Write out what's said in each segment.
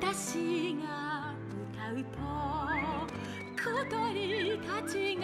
私が歌うと小鳥たちが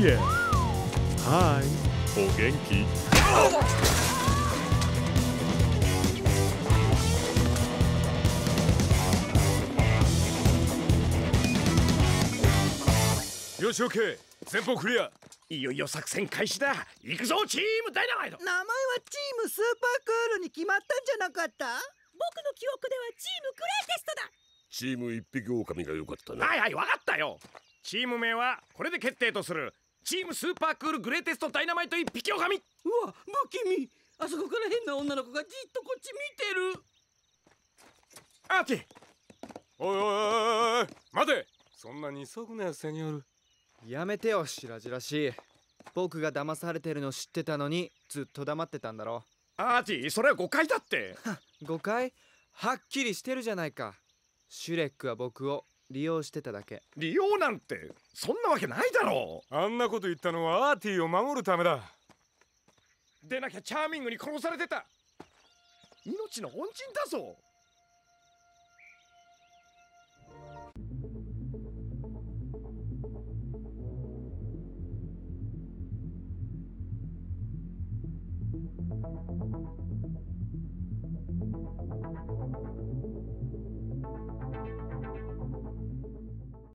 いやはい。お元気？よしオッケー。前方クリア。いよいよ作戦開始だ。行くぞチームダイナマイト。名前はチームスーパークールに決まったんじゃなかった？僕の記憶ではチームグレイテストだ。チーム一匹狼が良かったな。はいはいわかったよ。チーム名はこれで決定とするチームスーパークールグレイテストダイナマイト一匹狼。うわ不気味。あそこから変な女の子がじっとこっち見てる。アーティ。おいおいおいおいおい待て。そんなに急ぐなよセニョル。やめてよ白々しい。僕が騙されてるの知ってたのにずっと黙ってたんだろ。アーティそれは誤解だって。誤解？はっきりしてるじゃないか。シュレックは僕を利用してただけ。利用なんてそんなわけないだろあんなこと言ったのはアーティを守るためだ。うでなきゃチャーミングに殺されてた。命の恩人だぞ